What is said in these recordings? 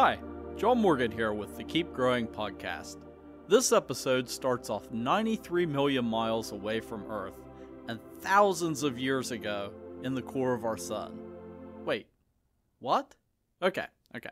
Hi, John Morgan here with the Keep Growing podcast. This episode starts off 93 million miles away from Earth and thousands of years ago in the core of our sun. Wait, what? Okay, okay.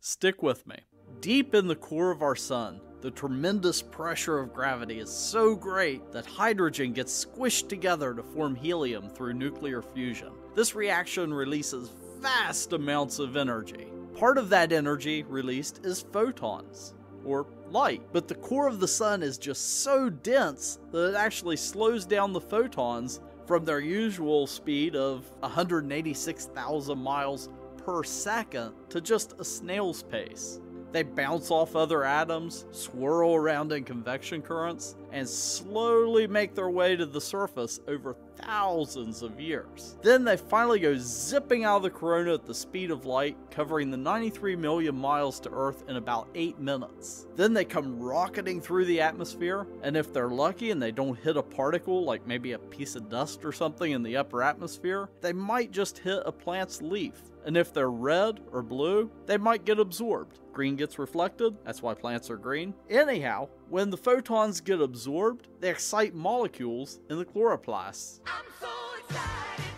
Stick with me. Deep in the core of our sun, the tremendous pressure of gravity is so great that hydrogen gets squished together to form helium through nuclear fusion. This reaction releases vast amounts of energy. Part of that energy released is photons, or light, but the core of the sun is just so dense that it actually slows down the photons from their usual speed of 186,000 miles per second to just a snail's pace. They bounce off other atoms, swirl around in convection currents, and slowly make their way to the surface over thousands of years. Then they finally go zipping out of the corona at the speed of light, covering the 93 million miles to Earth in about 8 minutes. Then they come rocketing through the atmosphere, and if they're lucky and they don't hit a particle like maybe a piece of dust or something in the upper atmosphere, they might just hit a plant's leaf and if they're red or blue, they might get absorbed. Green gets reflected, that's why plants are green. Anyhow, when the photons get absorbed, they excite molecules in the chloroplasts. So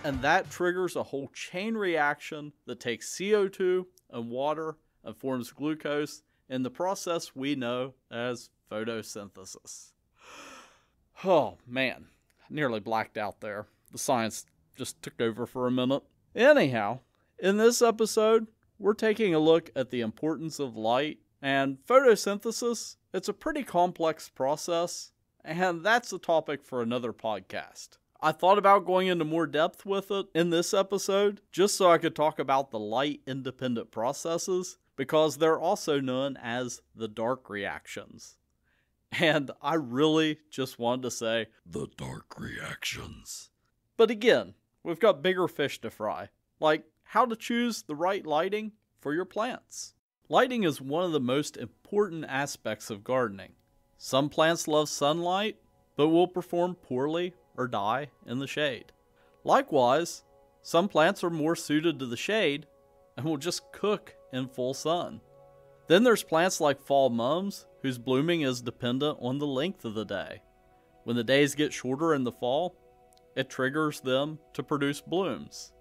and that triggers a whole chain reaction that takes CO2 and water and forms glucose in the process we know as photosynthesis. Oh man, nearly blacked out there. The science just took over for a minute. Anyhow, in this episode, we're taking a look at the importance of light and photosynthesis. It's a pretty complex process, and that's a topic for another podcast. I thought about going into more depth with it in this episode just so I could talk about the light independent processes because they're also known as the dark reactions. And I really just wanted to say the dark reactions. But again, we've got bigger fish to fry, like how to choose the right lighting for your plants. Lighting is one of the most important aspects of gardening. Some plants love sunlight, but will perform poorly or die in the shade. Likewise, some plants are more suited to the shade and will just cook in full sun. Then there's plants like fall mums, whose blooming is dependent on the length of the day. When the days get shorter in the fall, it triggers them to produce blooms.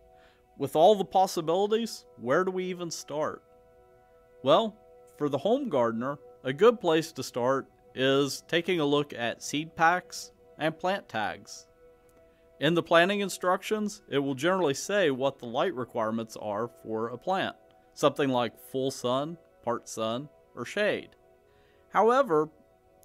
With all the possibilities, where do we even start? Well, for the home gardener, a good place to start is taking a look at seed packs and plant tags. In the planting instructions, it will generally say what the light requirements are for a plant, something like full sun, part sun, or shade. However,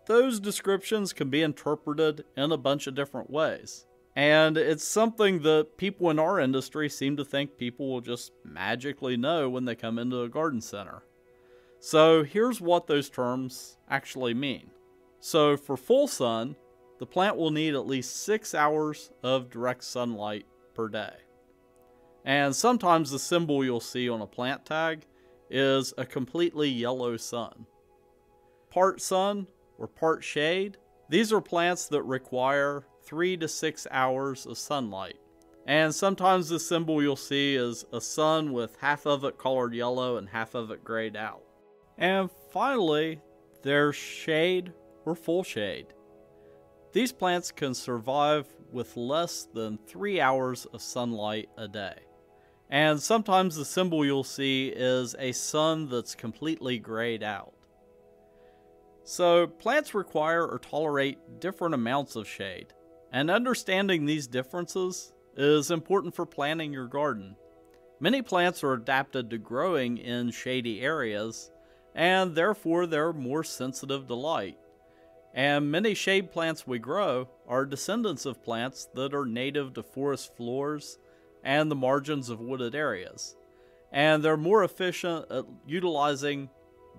those descriptions can be interpreted in a bunch of different ways. And it's something that people in our industry seem to think people will just magically know when they come into a garden center. So here's what those terms actually mean. So for full sun, the plant will need at least six hours of direct sunlight per day. And sometimes the symbol you'll see on a plant tag is a completely yellow sun. Part sun or part shade, these are plants that require three to six hours of sunlight. And sometimes the symbol you'll see is a sun with half of it colored yellow and half of it grayed out. And finally, there's shade or full shade. These plants can survive with less than three hours of sunlight a day. And sometimes the symbol you'll see is a sun that's completely grayed out. So, plants require or tolerate different amounts of shade. And understanding these differences is important for planting your garden. Many plants are adapted to growing in shady areas, and therefore they're more sensitive to light. And many shade plants we grow are descendants of plants that are native to forest floors and the margins of wooded areas. And they're more efficient at utilizing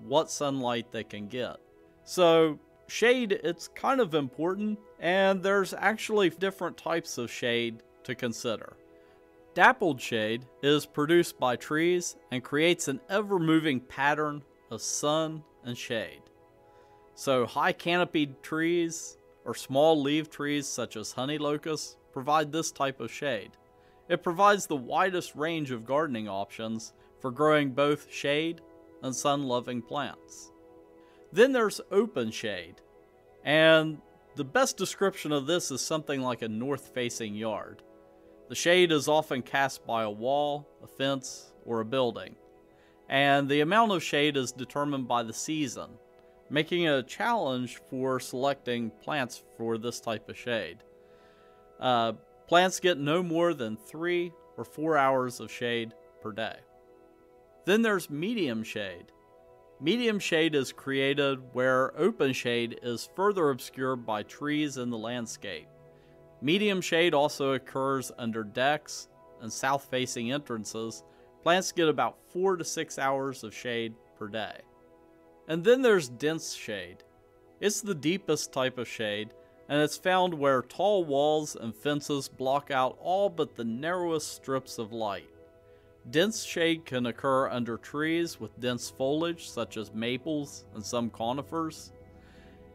what sunlight they can get. So, shade, it's kind of important, and there's actually different types of shade to consider. Dappled shade is produced by trees and creates an ever moving pattern of sun and shade. So, high canopied trees or small leaf trees such as honey locusts provide this type of shade. It provides the widest range of gardening options for growing both shade and sun loving plants. Then there's open shade, and the best description of this is something like a north facing yard. The shade is often cast by a wall, a fence, or a building, and the amount of shade is determined by the season, making it a challenge for selecting plants for this type of shade. Uh, plants get no more than three or four hours of shade per day. Then there's medium shade. Medium shade is created where open shade is further obscured by trees in the landscape. Medium shade also occurs under decks and south facing entrances. Plants get about 4 to 6 hours of shade per day. And then there's dense shade. It's the deepest type of shade, and it's found where tall walls and fences block out all but the narrowest strips of light. Dense shade can occur under trees with dense foliage, such as maples and some conifers.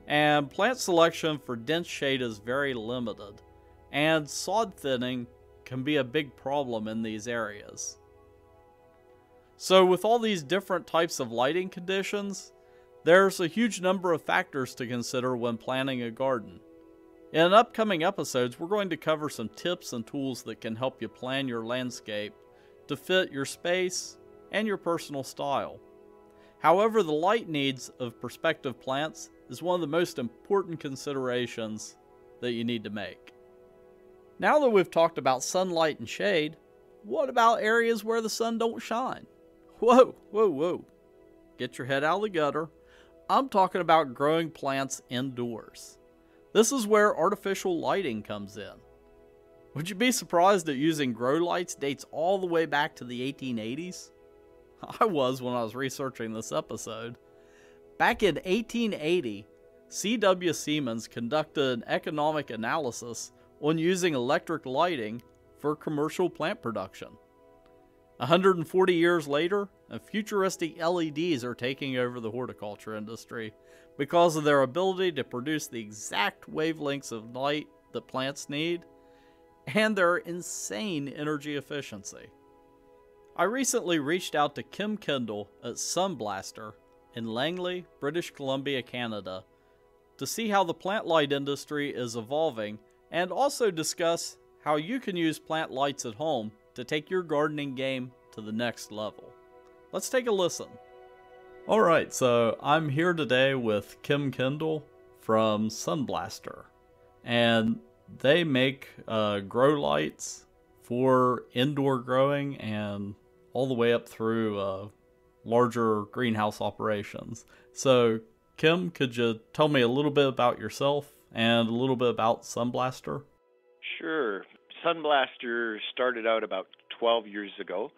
And plant selection for dense shade is very limited, and sod thinning can be a big problem in these areas. So, with all these different types of lighting conditions, there's a huge number of factors to consider when planning a garden. In upcoming episodes, we're going to cover some tips and tools that can help you plan your landscape to fit your space and your personal style. However, the light needs of prospective plants is one of the most important considerations that you need to make. Now that we've talked about sunlight and shade, what about areas where the sun don't shine? Whoa, whoa, whoa. Get your head out of the gutter. I'm talking about growing plants indoors. This is where artificial lighting comes in. Would you be surprised that using grow lights dates all the way back to the 1880s? I was when I was researching this episode. Back in 1880, C.W. Siemens conducted an economic analysis on using electric lighting for commercial plant production. 140 years later, futuristic LEDs are taking over the horticulture industry because of their ability to produce the exact wavelengths of light that plants need and their insane energy efficiency. I recently reached out to Kim Kendal at Sunblaster in Langley, British Columbia, Canada, to see how the plant light industry is evolving and also discuss how you can use plant lights at home to take your gardening game to the next level. Let's take a listen. Alright, so I'm here today with Kim Kendal from Sunblaster. And they make uh, grow lights for indoor growing and all the way up through uh, larger greenhouse operations. So, Kim, could you tell me a little bit about yourself and a little bit about Sunblaster? Sure. Sunblaster started out about 12 years ago.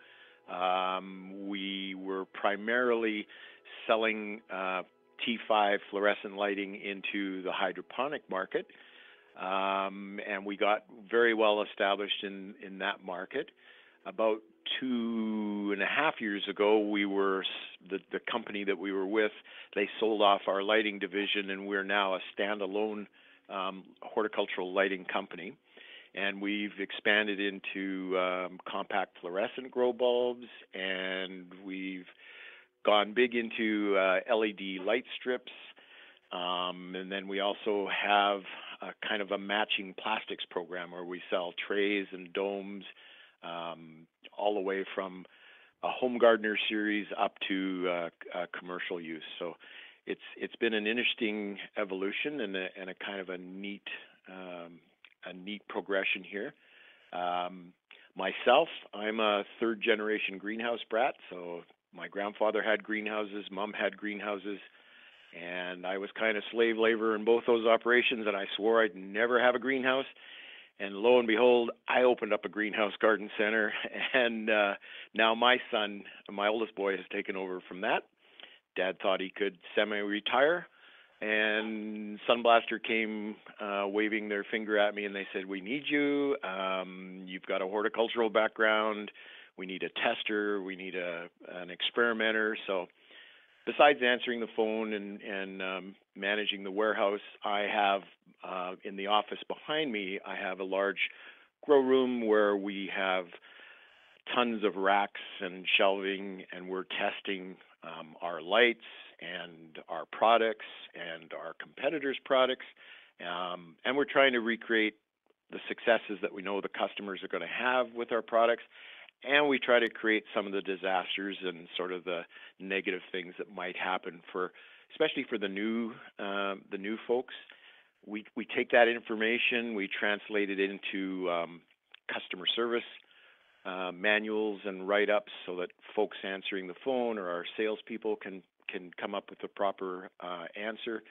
Um, we were primarily selling uh, T5 fluorescent lighting into the hydroponic market and we got very well established in that market. About two and a half years ago, we were the the company that we were with. They sold off our lighting division, and we're now a standalone um, horticultural lighting company. And we've expanded into um, compact fluorescent grow bulbs, and we've gone big into uh, LED light strips. Um, and then we also have a kind of a matching plastics program where we sell trays and domes, um, all the way from a home gardener series up to uh, commercial use. So it's it's been an interesting evolution and a, and a kind of a neat um, a neat progression here. Um, myself, I'm a third generation greenhouse brat. So my grandfather had greenhouses, mom had greenhouses and I was kind of slave labor in both those operations, and I swore I'd never have a greenhouse. And lo and behold, I opened up a greenhouse garden center, and uh, now my son, my oldest boy, has taken over from that. Dad thought he could semi-retire, and Sunblaster came uh, waving their finger at me, and they said, "We need you. Um, you've got a horticultural background. We need a tester. We need a an experimenter." So besides answering the phone and, and um, managing the warehouse, I have uh, in the office behind me, I have a large grow room where we have tons of racks and shelving, and we're testing um, our lights and our products and our competitors' products, um, and we're trying to recreate the successes that we know the customers are going to have with our products, and we try to create some of the disasters and sort of the negative things that might happen for, especially for the new um, the new folks. We we take that information, we translate it into um, customer service uh, manuals and write-ups so that folks answering the phone or our salespeople can can come up with the proper uh, answer.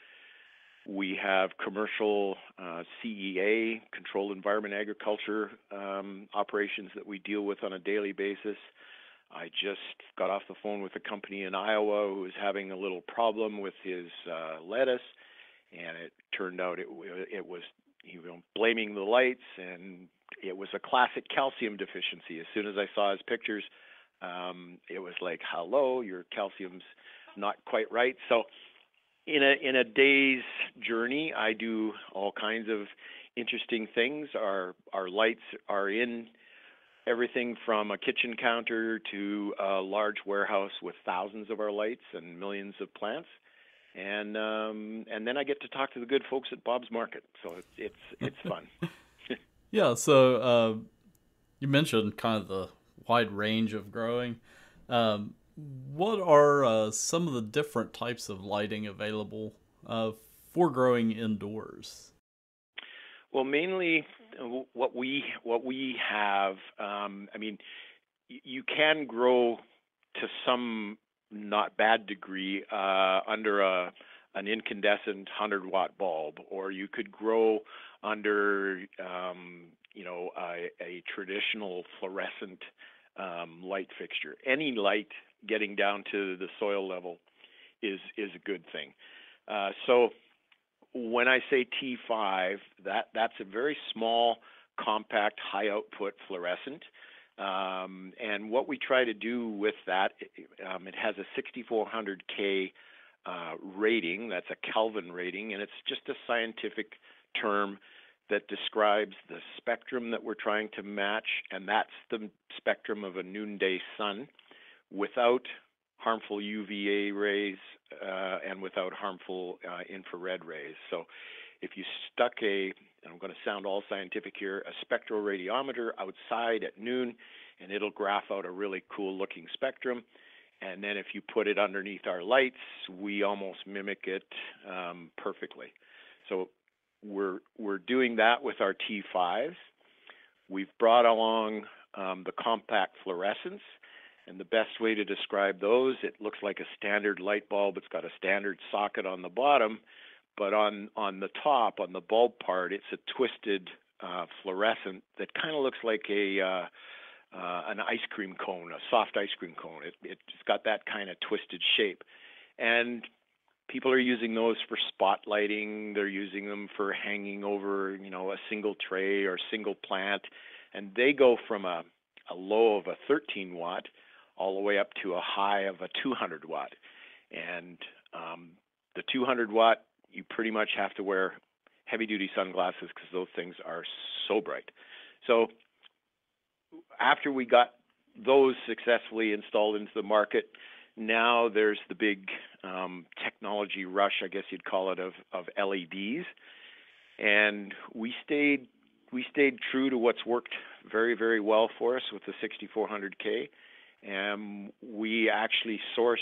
We have commercial uh, CEA, controlled environment agriculture um, operations that we deal with on a daily basis. I just got off the phone with a company in Iowa who was having a little problem with his uh, lettuce, and it turned out it it was he was blaming the lights, and it was a classic calcium deficiency. As soon as I saw his pictures, um, it was like, "Hello, your calcium's not quite right." So in a in a day's journey, I do all kinds of interesting things. Our our lights are in everything from a kitchen counter to a large warehouse with thousands of our lights and millions of plants. And um, and then I get to talk to the good folks at Bob's Market, so it's it's, it's fun. yeah. So uh, you mentioned kind of the wide range of growing. Um, what are uh, some of the different types of lighting available uh, for growing indoors? Well, mainly what we what we have. Um, I mean, you can grow to some not bad degree uh, under a an incandescent 100 watt bulb, or you could grow under um, you know a, a traditional fluorescent um, light fixture. Any light getting down to the soil level is is a good thing. Uh, so when I say T5, that that's a very small, compact, high output fluorescent. Um, and what we try to do with that, um, it has a 6400K uh, rating. That's a Kelvin rating, and it's just a scientific term that describes the spectrum that we're trying to match, and that's the spectrum of a noonday sun without harmful UVA rays uh, and without harmful uh, infrared rays. So if you stuck a, I'm going to sound all scientific here, a spectroradiometer outside at noon, and it'll graph out a really cool looking spectrum. And then if you put it underneath our lights, we almost mimic it um, perfectly. So we're we're doing that with our T5s. We've brought along um, the compact fluorescents, and the best way to describe those, it looks like a standard light bulb. It's got a standard socket on the bottom, but on on the top, on the bulb part, it's a twisted uh, fluorescent that kind of looks like a uh, uh, an ice cream cone, a soft ice cream cone. It, it's got that kind of twisted shape, and people are using those for spotlighting. They're using them for hanging over, you know, a single tray or single plant, and they go from a a low of a 13 watt all the way up to a high of a 200 watt. And um, the 200 watt, you pretty much have to wear heavy duty sunglasses because those things are so bright. So after we got those successfully installed into the market, now there's the big um, technology rush, I guess you'd call it, of, of LEDs. And we stayed we stayed true to what's worked very very well for us with the 6400K and we actually sourced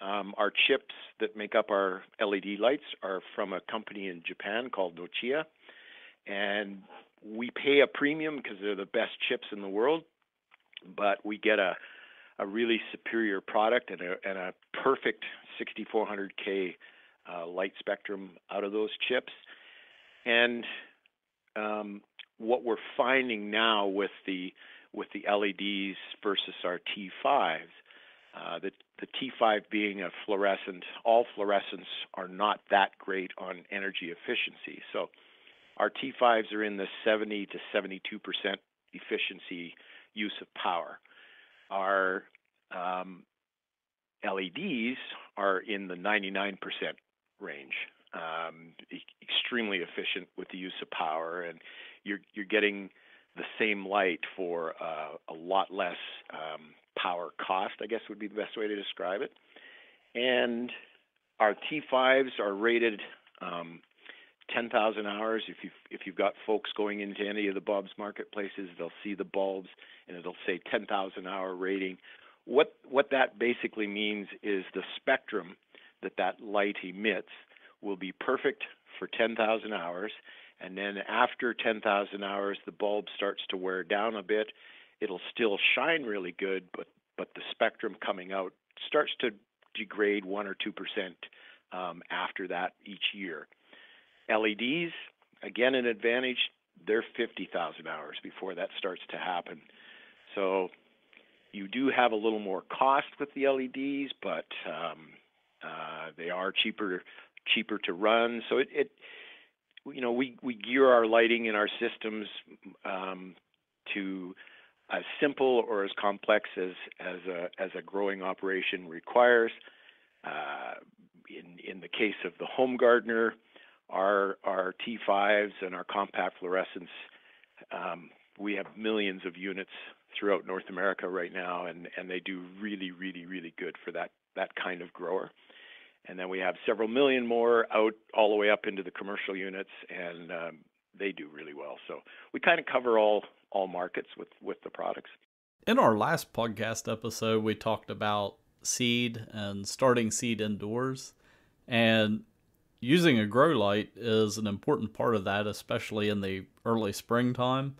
um, our chips that make up our LED lights are from a company in Japan called Nichia, and we pay a premium because they're the best chips in the world, but we get a a really superior product and a, and a perfect 6400K uh, light spectrum out of those chips. And um, what we're finding now with the with the LEDs versus our T5s. Uh, the, the T5 being a fluorescent, all fluorescents are not that great on energy efficiency. So our T5s are in the 70 to 72 percent efficiency use of power. Our um, LEDs are in the 99 percent range, um, e- extremely efficient with the use of power, and you're you're getting the same light for uh, a lot less um, power cost, I guess would be the best way to describe it. And our T5s are rated um, 10,000 hours. If you've, if you've got folks going into any of the Bob's marketplaces, they'll see the bulbs and it'll say 10,000 hour rating. What, what that basically means is the spectrum that that light emits will be perfect for 10,000 hours. And then after 10,000 hours, the bulb starts to wear down a bit. It'll still shine really good, but, but the spectrum coming out starts to degrade 1 or 2% um, after that each year. LEDs, again, an advantage, they're 50,000 hours before that starts to happen. So you do have a little more cost with the LEDs, but um, uh, they are cheaper cheaper to run. So it, it you know we gear our lighting and our systems um, to as simple or as complex as as a as a growing operation requires. Uh, in in the case of the home gardener, our our T5s and our compact fluorescents, um, we have millions of units throughout North America right now, and and they do really really really good for that that kind of grower. And then we have several million more out all the way up into the commercial units, and um, they do really well. So we kind of cover all all markets with with the products. In our last podcast episode, we talked about seed and starting seed indoors, and using a grow light is an important part of that, especially in the early springtime.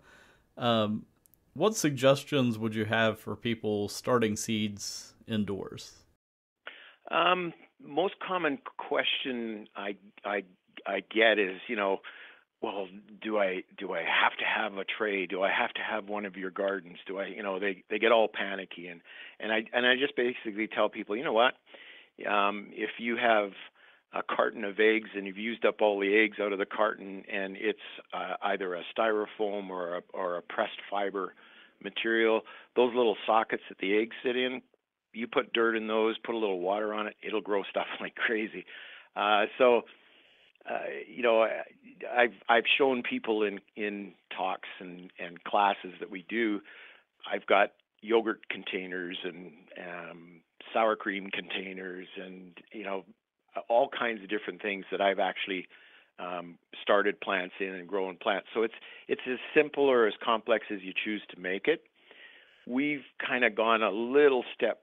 Um, what suggestions would you have for people starting seeds indoors? Um, most common question I I I get is, you know, well, do I do I have to have a tray? Do I have to have one of your gardens? Do I, you know, they they get all panicky and and I and I just basically tell people, you know what? Um, if you have a carton of eggs and you've used up all the eggs out of the carton and it's uh, either a styrofoam or a, or a pressed fiber material, those little sockets that the eggs sit in, you put dirt in those, put a little water on it, it'll grow stuff like crazy. Uh, so, uh, you know, I've I've shown people in in talks and and classes that we do. I've got yogurt containers and um, sour cream containers and you know all kinds of different things that I've actually um, started plants in and grown plants. So it's it's as simple or as complex as you choose to make it. We've kind of gone a little step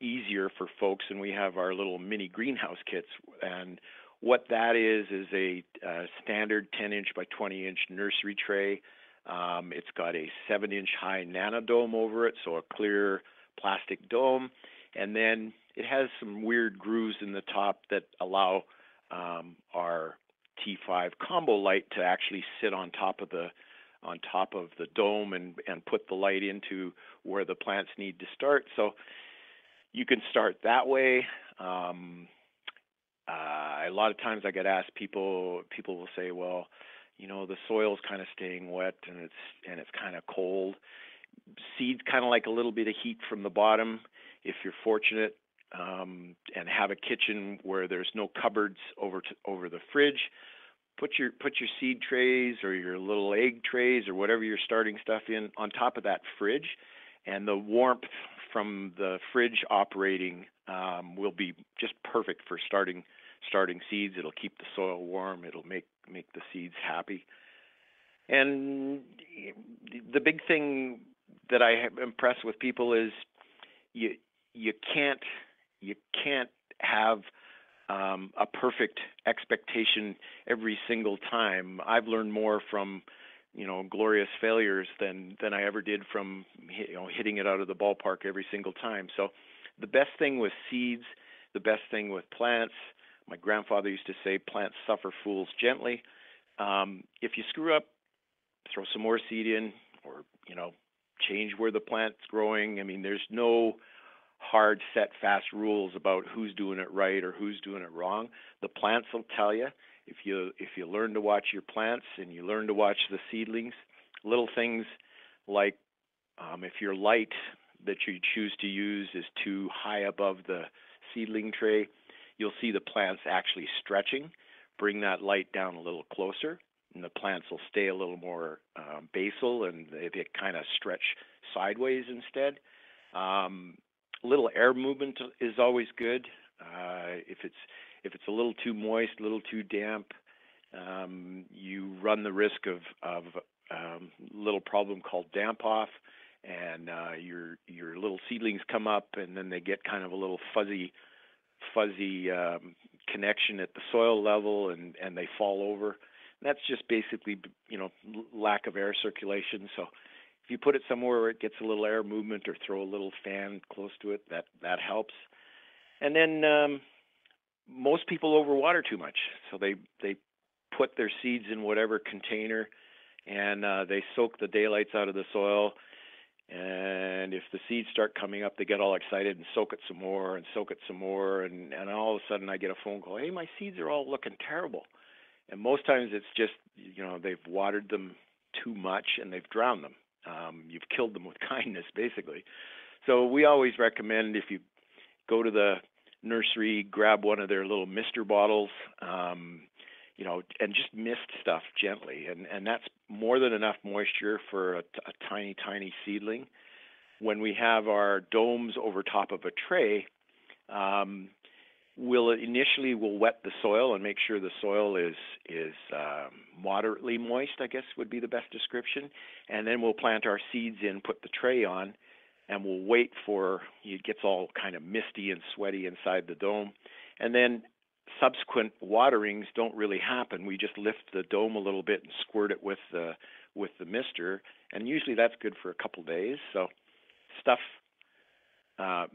easier for folks, and we have our little mini greenhouse kits. And what that is is a, a standard 10 inch by 20 inch nursery tray. Um, it's got a 7 inch high nanodome over it, so a clear plastic dome, and then it has some weird grooves in the top that allow um, our T5 combo light to actually sit on top of the on top of the dome and and put the light into where the plants need to start. So you can start that way. Um, uh, a lot of times I get asked people people will say, well, you know, the soil's kind of staying wet and it's and it's kind of cold. Seeds kind of like a little bit of heat from the bottom. If you're fortunate, um, and have a kitchen where there's no cupboards over to, over the fridge. Put your put your seed trays or your little egg trays or whatever you're starting stuff in on top of that fridge, and the warmth from the fridge operating um, will be just perfect for starting starting seeds. It'll keep the soil warm. It'll make make the seeds happy. And the big thing that I impress with people is you you can't you can't have um, a perfect expectation every single time. I've learned more from you know glorious failures than than I ever did from you know hitting it out of the ballpark every single time. So the best thing with seeds, the best thing with plants. My grandfather used to say, "Plants suffer fools gently." Um, if you screw up, throw some more seed in, or you know, change where the plant's growing. I mean, there's no hard set fast rules about who's doing it right or who's doing it wrong. The plants will tell you if you if you learn to watch your plants and you learn to watch the seedlings, little things like um, if your light that you choose to use is too high above the seedling tray, you'll see the plants actually stretching. Bring that light down a little closer. and the plants will stay a little more um, basal and they, they kind of stretch sideways instead. Um, little air movement is always good. Uh, if it's if it's a little too moist, a little too damp, um, you run the risk of of um, little problem called damp off, and uh, your your little seedlings come up, and then they get kind of a little fuzzy fuzzy um, connection at the soil level, and and they fall over. that's just basically you know lack of air circulation. So if you put it somewhere where it gets a little air movement, or throw a little fan close to it, that that helps. And then um, most people overwater too much, so they they put their seeds in whatever container, and uh, they soak the daylights out of the soil. And if the seeds start coming up, they get all excited and soak it some more and soak it some more, and and all of a sudden I get a phone call, hey, my seeds are all looking terrible. And most times it's just you know they've watered them too much and they've drowned them. Um, you've killed them with kindness, basically. So we always recommend if you go to the nursery, grab one of their little mister bottles, um, you know, and just mist stuff gently, and and that's more than enough moisture for a, a tiny tiny seedling. When we have our domes over top of a tray, um, we'll initially we'll wet the soil and make sure the soil is is um, moderately moist. I guess would be the best description, and then we'll plant our seeds in, put the tray on, and we'll wait for it gets all kind of misty and sweaty inside the dome, and then subsequent waterings don't really happen. We just lift the dome a little bit and squirt it with the with the mister, and usually that's good for a couple days. So stuff uh,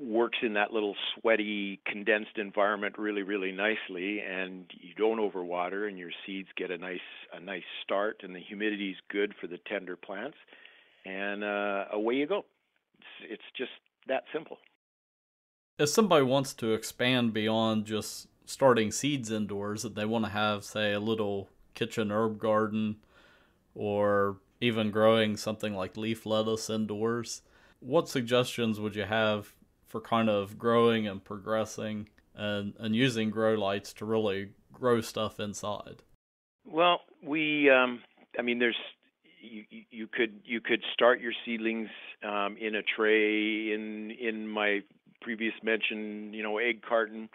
works in that little sweaty, condensed environment really, really nicely, and you don't overwater, and your seeds get a nice a nice start, and the humidity is good for the tender plants and uh, away you go. It's, it's just that simple. If somebody wants to expand beyond just starting seeds indoors, that they want to have, say, a little kitchen herb garden or even growing something like leaf lettuce indoors, what suggestions would you have for kind of growing and progressing and, and using grow lights to really grow stuff inside? Well, we, um, I mean, there's you, you could you could start your seedlings um, in a tray in in my previous mention you know egg carton.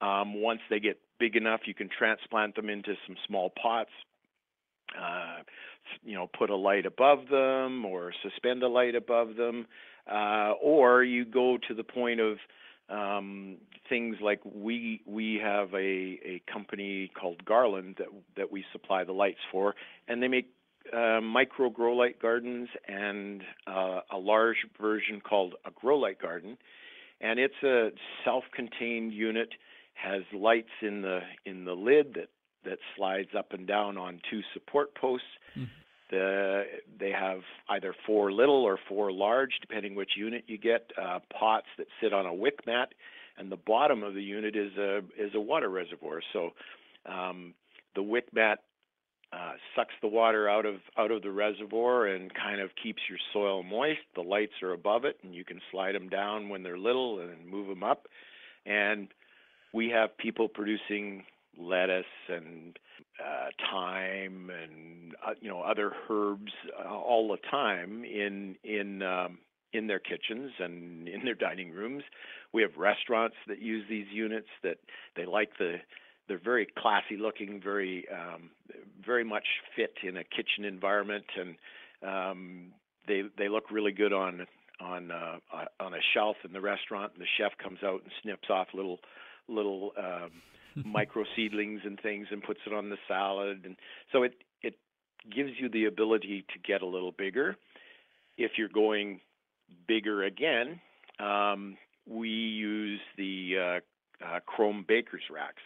Um, once they get big enough, you can transplant them into some small pots. Uh, you know, put a light above them or suspend a light above them, uh, or you go to the point of um, things like we we have a a company called Garland that that we supply the lights for, and they make micro grow light gardens and uh, a large version called a grow light garden, and it's a self-contained unit. Has lights in the in the lid that that slides up and down on two support posts. Mm. The, they have either four little or four large, depending which unit you get. Uh, pots that sit on a wick mat, and the bottom of the unit is a is a water reservoir. So um, the wick mat uh, sucks the water out of out of the reservoir and kind of keeps your soil moist. The lights are above it, and you can slide them down when they're little and move them up. And we have people producing lettuce and uh, thyme and uh, you know other herbs uh, all the time in in um, in their kitchens and in their dining rooms. We have restaurants that use these units that they like the they're very classy looking, very um, very much fit in a kitchen environment, and um, they they look really good on on uh, on a shelf in the restaurant. And the chef comes out and snips off little little um, micro seedlings and things and puts it on the salad, and so it it gives you the ability to get a little bigger. If you're going bigger again, um, we use the uh, uh, chrome baker's racks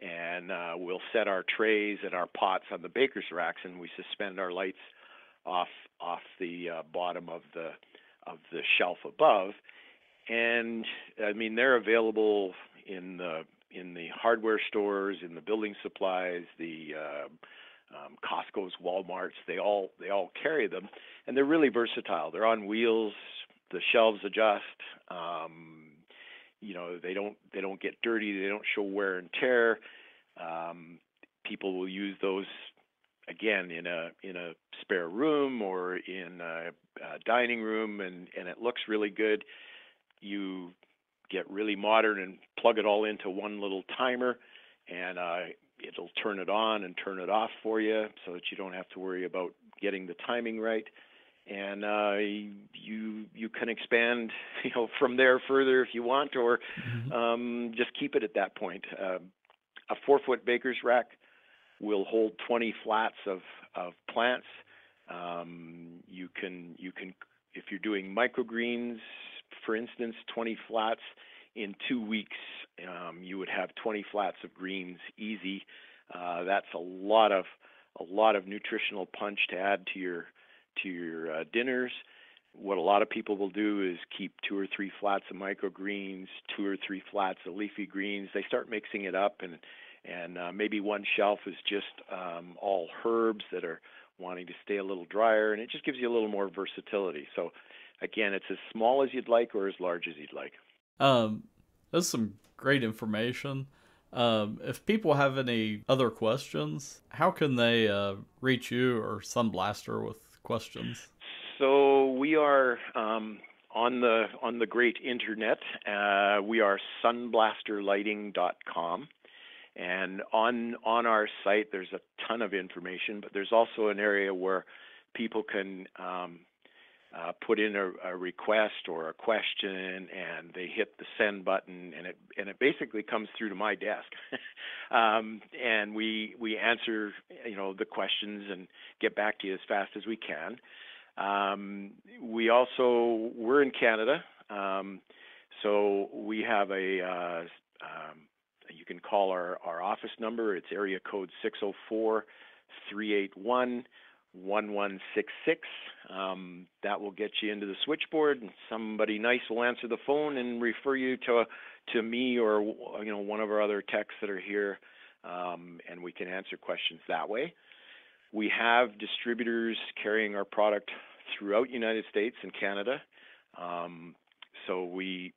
and uh, we'll set our trays and our pots on the baker's racks, and we suspend our lights off off the uh, bottom of the of the shelf above. And I mean, they're available in the in the hardware stores, in the building supplies, the uh, um, Costco's, WalMarts. They all they all carry them, and they're really versatile. They're on wheels. The shelves adjust. Um, you know they don't they don't get dirty they don't show wear and tear um, people will use those again in a in a spare room or in a, a dining room, and and it looks really good. You get really modern and plug it all into one little timer, and uh, it'll turn it on and turn it off for you, so that you don't have to worry about getting the timing right. And uh, you you can expand, you know, from there further if you want, or mm-hmm. um, just keep it at that point. Uh, a four foot baker's rack will hold 20 flats of of plants. Um, you can you can if you're doing microgreens, for instance, 20 flats in two weeks, um, you would have 20 flats of greens easy. Uh, that's a lot of a lot of nutritional punch to add to your to your uh, dinners. What a lot of people will do is keep two or three flats of microgreens, two or three flats of leafy greens. They start mixing it up, and and uh, maybe one shelf is just um, all herbs that are wanting to stay a little drier, and it just gives you a little more versatility. So, again, it's as small as you'd like or as large as you'd like. Um, that's some great information. Um, if people have any other questions, how can they uh, reach you or Sunblaster with questions? So we are um, on the on the great internet. Uh, we are sunblasterlighting.com. And on on our site, there's a ton of information, but there's also an area where people can um, uh, put in a, a, request or a question, and they hit the send button, and it and it basically comes through to my desk, um, and we we answer you know the questions and get back to you as fast as we can. Um, we also we're in Canada, um, so we have a uh, um, you can call our, our office number. It's area code 604 381 1166. Um, that will get you into the switchboard, and somebody nice will answer the phone and refer you to to me or you know one of our other techs that are here, um, and we can answer questions that way. We have distributors carrying our product throughout United States and Canada. Um, so we,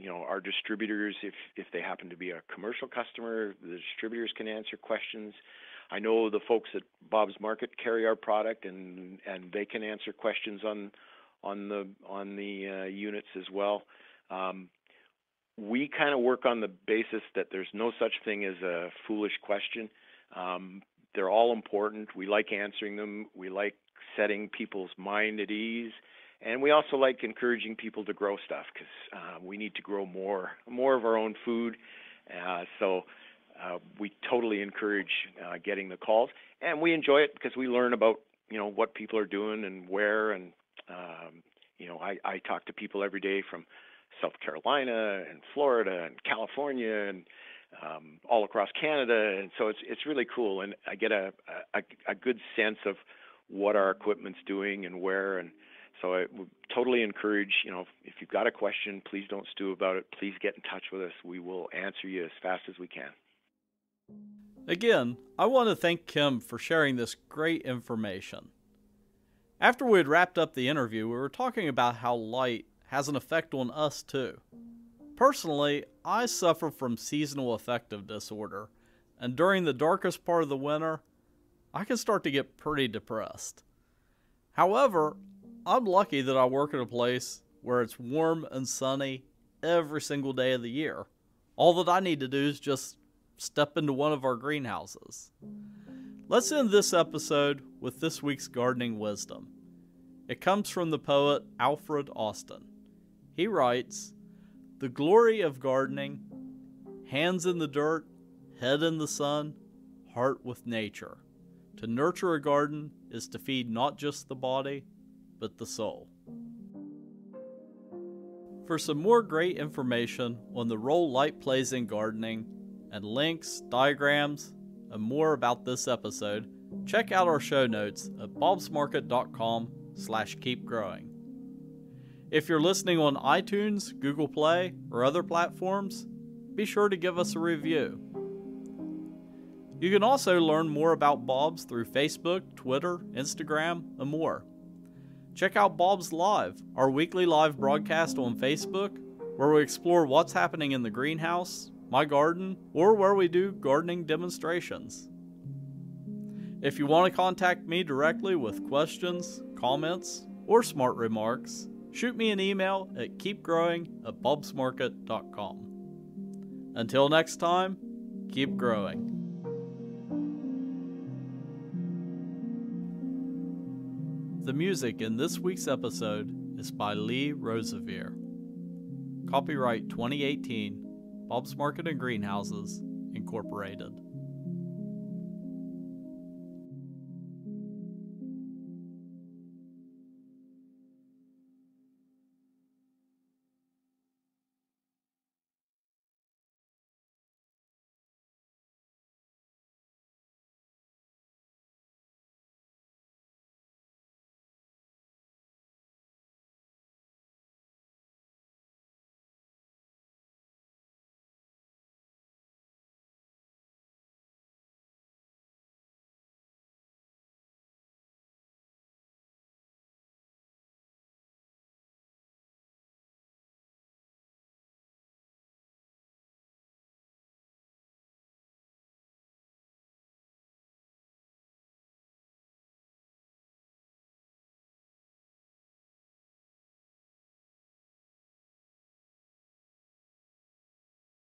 you know, our distributors, if if they happen to be a commercial customer, the distributors can answer questions. I know the folks at Bob's Market carry our product, and and they can answer questions on on the on the uh, units as well. Um, we kind of work on the basis that there's no such thing as a foolish question. Um, they're all important. We like answering them. We like setting people's mind at ease and we also like encouraging people to grow stuff because uh, we need to grow more more of our own food. Uh, so we totally encourage uh, getting the calls, and we enjoy it because we learn about you know what people are doing and where, and um, you know I, talk to people every day from South Carolina and Florida and California and um, all across Canada, and so it's it's really cool, and I get a good sense of what our equipment's doing and where and so I would totally encourage, you know, if you've got a question, please don't stew about it. Please get in touch with us. We will answer you as fast as we can. Again, I want to thank Kim for sharing this great information. After we had wrapped up the interview, we were talking about how light has an effect on us too. Personally, I suffer from seasonal affective disorder, and during the darkest part of the winter, I can start to get pretty depressed. However, I'm lucky that I work at a place where it's warm and sunny every single day of the year. All that I need to do is just step into one of our greenhouses. Let's end this episode with this week's gardening wisdom. It comes from the poet Alfred Austin. He writes The glory of gardening, hands in the dirt, head in the sun, heart with nature. To nurture a garden is to feed not just the body, but the soul. For some more great information on the role light plays in gardening, and links, diagrams, and more about this episode, check out our show notes at bobsmarket.com slash keepgrowing. If you're listening on iTunes, Google Play, or other platforms, be sure to give us a review. You can also learn more about Bob's through Facebook, Twitter, Instagram, and more. Check out Bob's Live, our weekly live broadcast on Facebook, where we explore what's happening in the greenhouse, my garden, or where we do gardening demonstrations. If you want to contact me directly with questions, comments, or smart remarks, shoot me an email at keepgrowing at bobsmarket.com. Until next time, keep growing. The music in this week's episode is by Lee Rosevere. Copyright 2018, Bob's Market and Greenhouses, Incorporated.